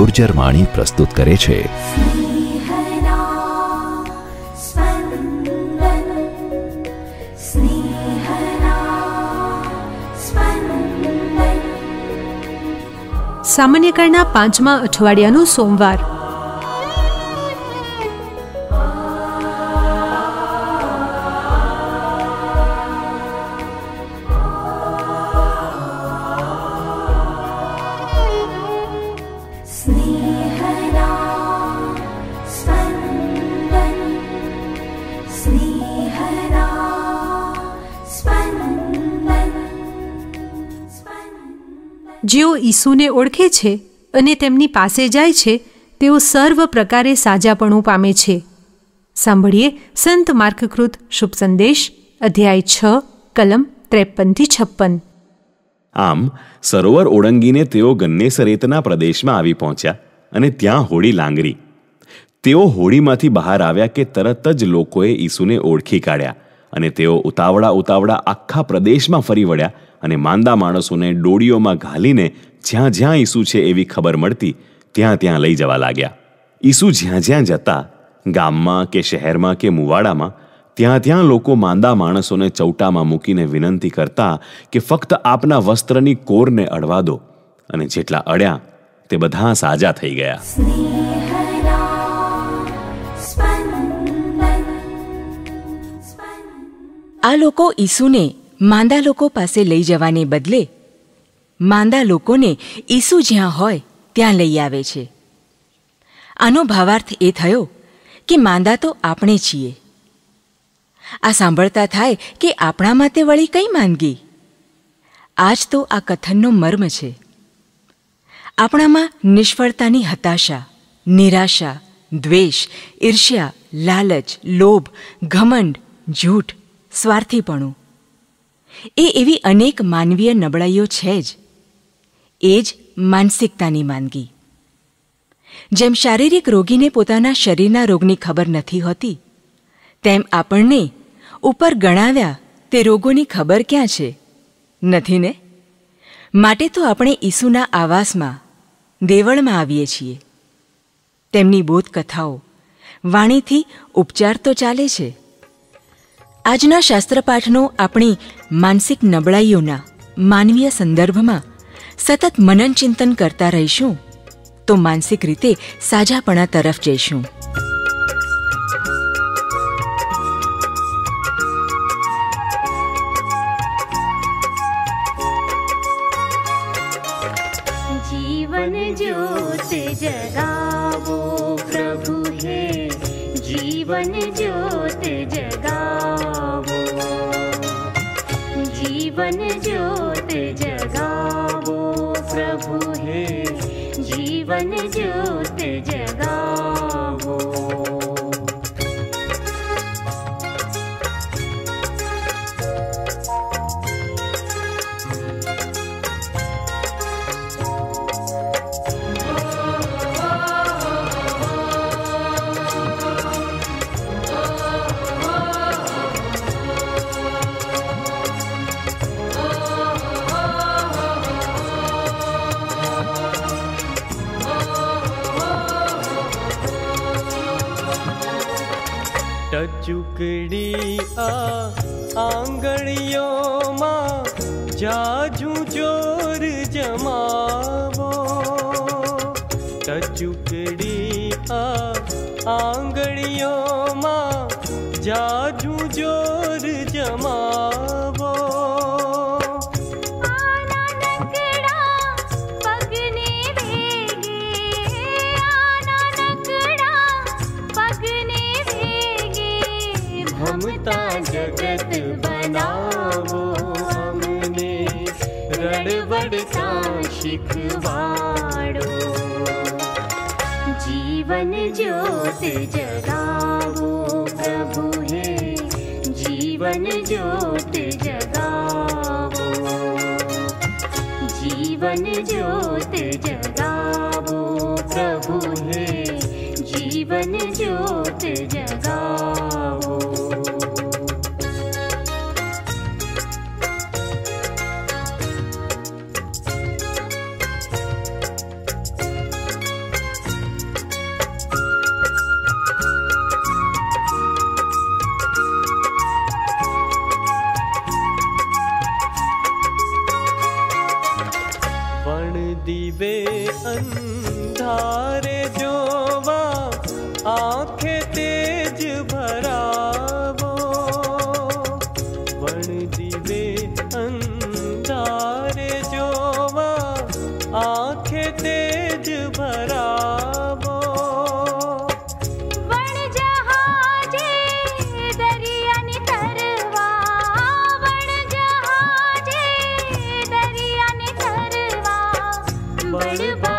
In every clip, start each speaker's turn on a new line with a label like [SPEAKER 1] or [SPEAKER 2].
[SPEAKER 1] ગુર્જર વાણી પ્રસ્તુત કરે છે.
[SPEAKER 2] સામાન્યકાળના પાંચમા અઠવાડિયાનો સોમવાર. જેઓ ઈસુને ઓળખે છે અને તેમની પાસે જાય છે, તેઓ સર્વ પ્રકારે સાજાપણું પામે છે. સાંભળીએ સંત માર્ગકૃત શુભ સંદેશ, અધ્યાય છ, કલમ ત્રેપનથી છપ્પન.
[SPEAKER 3] આમ, સરોવર ઓળંગીને તેઓ ગન્નેસરેતના પ્રદેશમાં આવી પહોંચ્યા અને ત્યાં હોડી લાંગરી. તેઓ હોડીમાંથી બહાર આવ્યા કે તરત જ લોકોએ ઈસુને ઓળખી કાઢ્યા અને તેઓ ઉતાવળા ઉતાવળા આખા પ્રદેશમાં ફરી વળ્યા અને માંદા માણસોને ડોળીઓમાં ઘાલીને જ્યાં જ્યાં ઈસુ છે એવી ખબર મળતી ત્યાં ત્યાં લઈ જવા લાગ્યા. ઈસુ જ્યાં જ્યાં જતા ગામમાં કે શહેરમાં કે મુવાડામાં ત્યાં ત્યાં લોકો માંદા માણસોને ચૌટામાં મૂકીને વિનંતી કરતા કે ફક્ત આપના વસ્ત્રની કોરને અડવા દો. અને જેટલા અડ્યા તે બધા સાજા થઈ ગયા.
[SPEAKER 4] આ લોકો ઈસુને માંદા લોકો પાસે લઈ જવાને બદલે માંદા લોકોને ઈસુ જ્યાં હોય ત્યાં લઈ આવે છે. આનો ભાવાર્થ એ થયો કે માંદા તો આપણે છીએ. આ સાંભળતા થાય કે આપણા માટે વળી કઈ માંદગી? આજ તો આ કથનનો મર્મ છે. આપણામાં નિષ્ફળતાની હતાશા, નિરાશા, દ્વેષ, ઈર્ષ્યા, લાલચ, લોભ, ઘમંડ, જૂઠ, સ્વાર્થીપણું એ એવી અનેક માનવીય નબળાઈઓ છે જ. એ જ માનસિકતાની માંદગી. જેમ શારીરિક રોગીને પોતાના શરીરના રોગની ખબર નથી હોતી, તેમ આપણને ઉપર ગણાવ્યા તે રોગોની ખબર ક્યાં છે? નથી ને? માટે તો આપણે ઈસુના આવાસમાં, દેવળમાં આવીએ છીએ. તેમની બોધકથાઓ વાણીથી ઉપચાર તો ચાલે છે. આજના શાસ્ત્રપાઠનો આપણી માનસિક નબળાઈઓના માનવીય સંદર્ભમાં સતત મનન ચિંતન કરતા રહીશું, તો માનસિક રીતે સાજાપણા તરફ જઈશું.
[SPEAKER 5] જીવન જ્યોત જગાવો પ્રભુ હે. જીવન જ્યોત જગાવો
[SPEAKER 6] ટચુકડી આ આંગળીઓમાં જાજુ ચોર જમાવો. ટચુકડી આ આંગળીઓમાં જાજુ ચોર જમાવો. ભમતા જગત બનાવો અમને રડવડતા
[SPEAKER 5] શીખવાડો જીવન જ્યોત જગાવો પ્રભુ હે જીવન જ્યોત જગાવો જીવન જ્યોત જગાવો પ્રભુ હે જીવન જ્યોત જગાવો
[SPEAKER 6] वे अंधारे
[SPEAKER 5] जो You.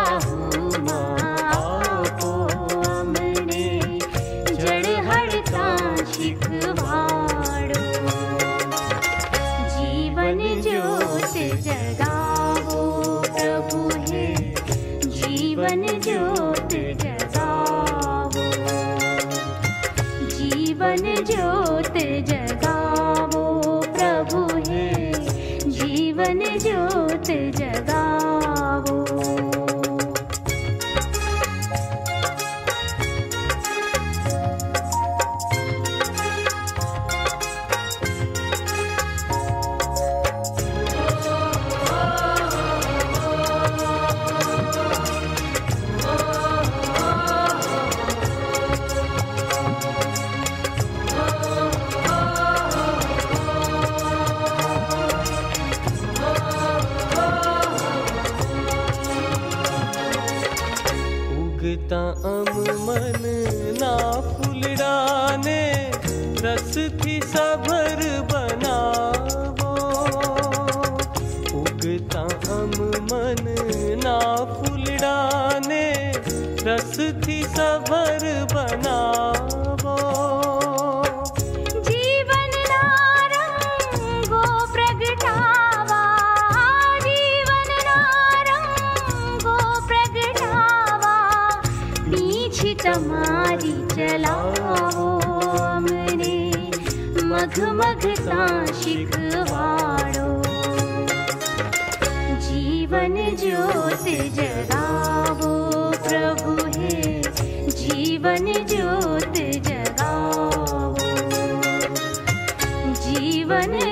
[SPEAKER 5] temps मख सावा जीवन ज्योति जगावो प्रभु हे जीवन ज्योति जगावो। जीवन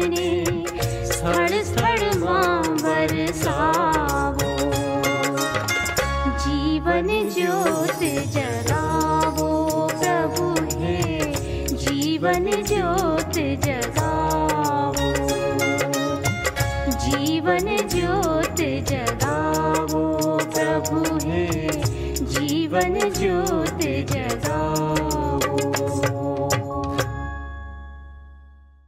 [SPEAKER 5] વરસાવો જીવન જ્યોત જગાવો પ્રભુ હે જીવન જ્યોત જગાવો જીવન જ્યોત